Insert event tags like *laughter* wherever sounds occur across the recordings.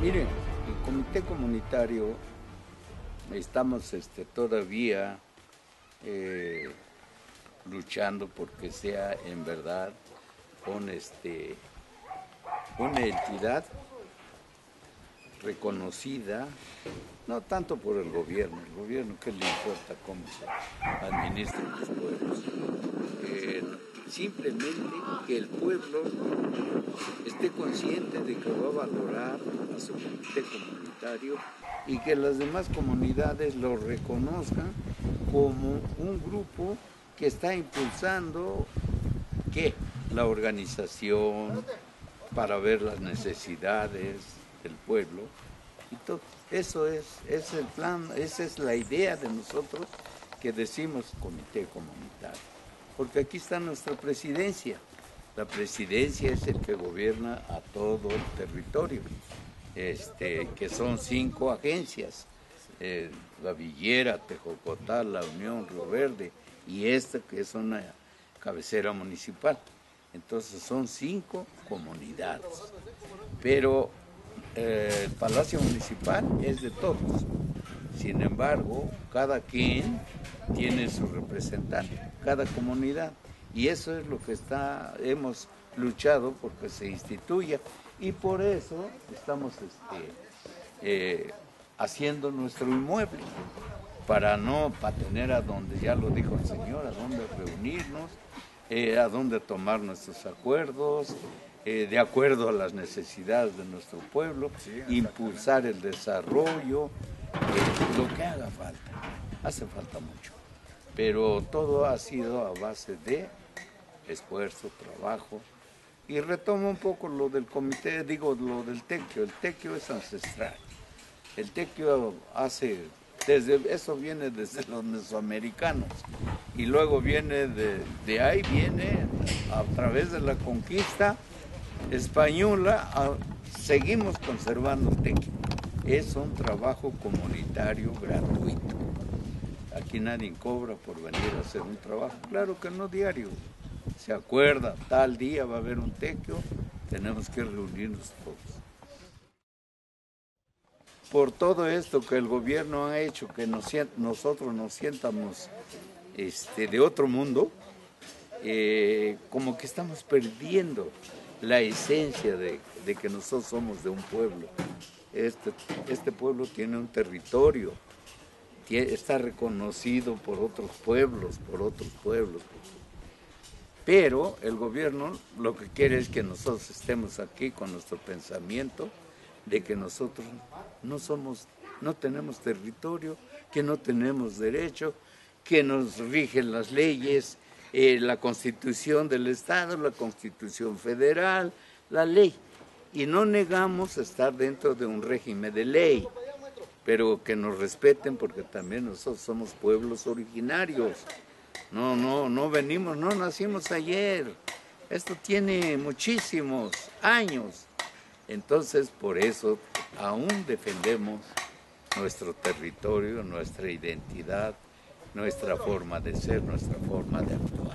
Miren, el comité comunitario estamos este, todavía eh, luchando porque sea en verdad este, una entidad reconocida, no tanto por el gobierno, el gobierno que le importa cómo se administran los pueblos, eh, simplemente que el pueblo esté consciente de que va a valorar a su comité comunitario y que las demás comunidades lo reconozcan como un grupo que está impulsando ¿qué? la organización para ver las necesidades del pueblo y todo. Eso es, es el plan, esa es la idea de nosotros que decimos comité comunitario. Porque aquí está nuestra presidencia. La presidencia es el que gobierna a todo el territorio, este, que son cinco agencias, eh, la Villera, Tejocotá, la Unión, Río Verde y esta que es una cabecera municipal. Entonces son cinco comunidades. Pero eh, el Palacio Municipal es de todos. Sin embargo, cada quien tiene su representante, cada comunidad. Y eso es lo que está, hemos luchado porque se instituya. Y por eso estamos este, eh, haciendo nuestro inmueble, para no, para tener a donde, ya lo dijo el Señor, a donde reunirnos, eh, a dónde tomar nuestros acuerdos, eh, de acuerdo a las necesidades de nuestro pueblo, impulsar el desarrollo, lo que haga falta. Hace falta mucho, pero todo ha sido a base de esfuerzo, trabajo. Y retomo un poco lo del comité, digo lo del tequio. El tequio es ancestral. El tequio hace desde, eso viene desde los mesoamericanos y luego viene de, de ahí, viene a través de la conquista española, seguimos conservando el tequio. Es un trabajo comunitario gratuito. Aquí nadie cobra por venir a hacer un trabajo. Claro que no diario. Se acuerda, tal día va a haber un tequio, tenemos que reunirnos todos por todo esto que el gobierno ha hecho, que nosotros nos sientamos este, de otro mundo, eh, como que estamos perdiendo la esencia de, que nosotros somos de un pueblo. Este, este pueblo tiene un territorio, está reconocido por otros pueblos, por otros pueblos. Pero el gobierno lo que quiere es que nosotros estemos aquí con nuestro pensamiento, de que nosotros no somos, no tenemos territorio, que no tenemos derecho, que nos rigen las leyes, eh, la constitución del Estado, la constitución federal, la ley. Y no negamos estar dentro de un régimen de ley, pero que nos respeten porque también nosotros somos pueblos originarios. No, no, no venimos, no nacimos ayer. Esto tiene muchísimos años. Entonces, por eso aún defendemos nuestro territorio, nuestra identidad, nuestra forma de ser, nuestra forma de actuar.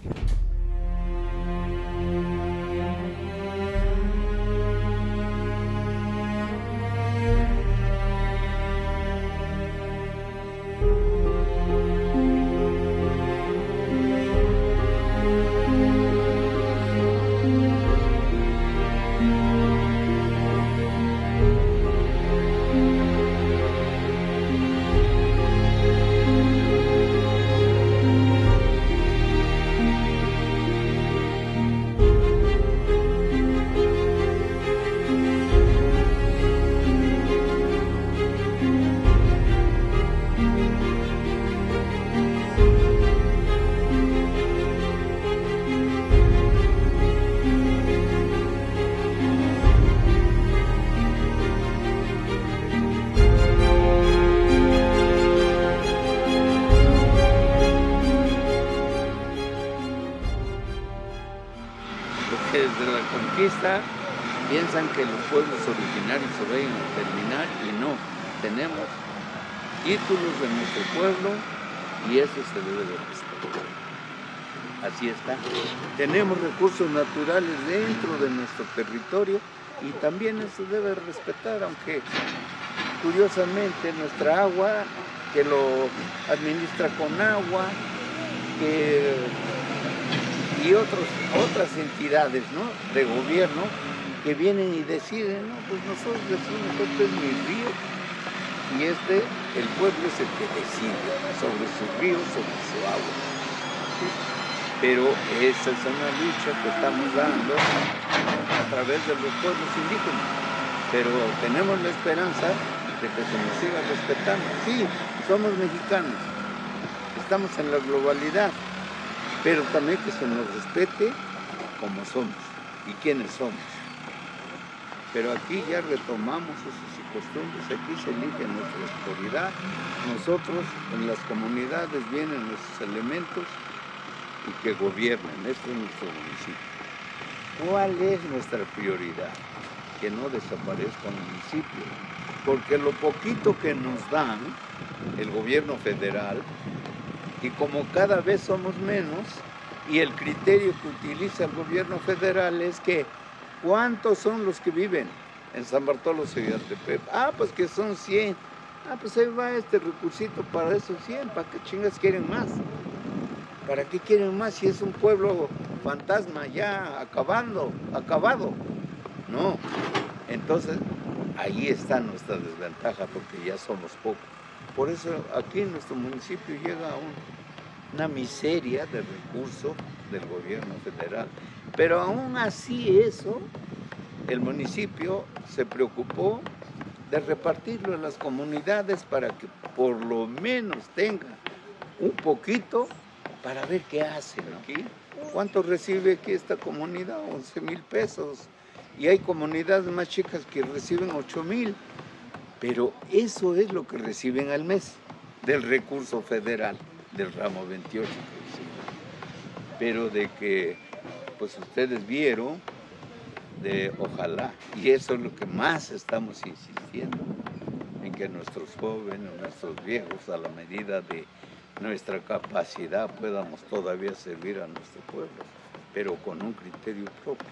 Piensan que los pueblos originarios se a terminar y no, tenemos títulos de nuestro pueblo y eso se debe de respetar. así está. Tenemos recursos naturales dentro de nuestro territorio y también eso debe respetar, aunque curiosamente nuestra agua, que lo administra con agua, y otros, otras entidades ¿no? de gobierno que vienen y deciden, no, pues nosotros decimos, este es mi río, y este, el pueblo es el que decide sobre su río, sobre su agua. Pero esa es una lucha que estamos dando a través de los pueblos indígenas. Pero tenemos la esperanza de que se nos siga respetando. Sí, somos mexicanos, estamos en la globalidad, pero también que se nos respete como somos y quiénes somos. Pero aquí ya retomamos usos y costumbres, aquí se elige nuestra autoridad, nosotros en las comunidades vienen nuestros elementos y que gobiernen, este es nuestro municipio. ¿Cuál es nuestra prioridad? Que no desaparezca el municipio, porque lo poquito que nos dan el gobierno federal, y como cada vez somos menos, y el criterio que utiliza el gobierno federal es que ¿Cuántos son los que viven en San Bartolo Pep? Ah, pues que son 100. Ah, pues ahí va este recursito para esos 100. ¿Para qué chingas quieren más? ¿Para qué quieren más si es un pueblo fantasma ya acabando, acabado? No. Entonces, ahí está nuestra desventaja porque ya somos pocos. Por eso aquí en nuestro municipio llega una miseria de recursos del gobierno federal. Pero aún así eso, el municipio se preocupó de repartirlo en las comunidades para que por lo menos tenga un poquito para ver qué hacen aquí. ¿Cuánto recibe aquí esta comunidad? 11 mil pesos. Y hay comunidades más chicas que reciben 8 mil. Pero eso es lo que reciben al mes del recurso federal, del ramo 28 pero de que pues ustedes vieron de ojalá y eso es lo que más estamos insistiendo en que nuestros jóvenes, nuestros viejos a la medida de nuestra capacidad podamos todavía servir a nuestro pueblo, pero con un criterio propio,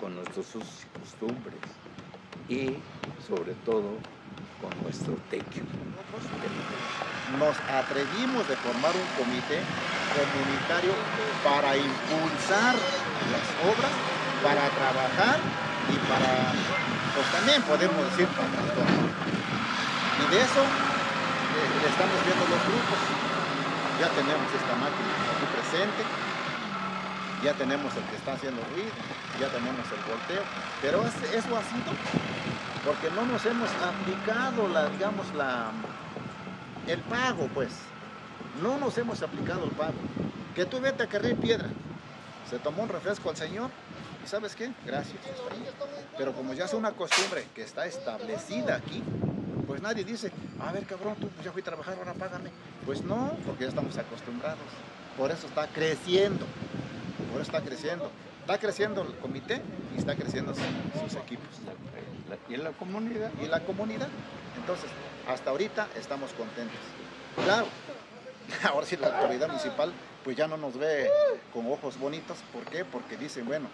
con nuestros usos y costumbres y sobre todo con nuestro tequio. Nos atrevimos de formar un comité comunitario para impulsar las obras, para trabajar y para, pues también podemos decir, para transformar. Y de eso eh, estamos viendo los grupos. Ya tenemos esta máquina aquí presente, ya tenemos el que está haciendo ruido, ya tenemos el volteo, pero eso ha sido porque no nos hemos aplicado la, digamos, la, el pago, pues. No nos hemos aplicado el pago. Que tú vete a cargar piedra. Se tomó un refresco al Señor y ¿sabes qué? Gracias. Pero como ya es una costumbre que está establecida aquí, pues nadie dice, a ver cabrón, tú ya fui a trabajar, ahora págame. Pues no, porque ya estamos acostumbrados. Por eso está creciendo. Eso está creciendo. Está creciendo el comité y está creciendo sus equipos. ¿Y en la comunidad? Y la comunidad. Entonces, hasta ahorita estamos contentos. Claro, *laughs* ahora sí la autoridad municipal pues ya no nos ve con ojos bonitos. ¿Por qué? Porque dicen, bueno,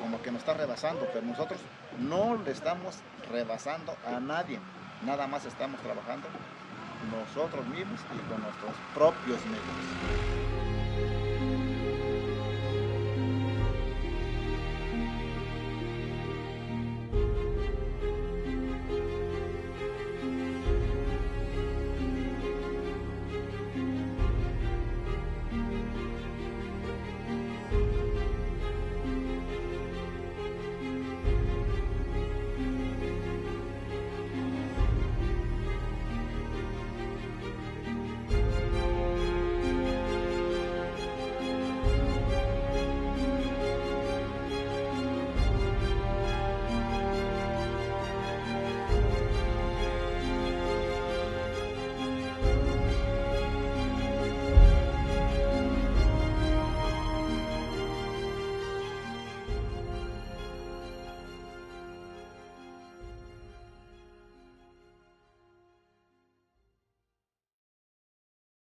como que nos está rebasando, pero nosotros no le estamos rebasando a nadie. Nada más estamos trabajando nosotros mismos y con nuestros propios medios.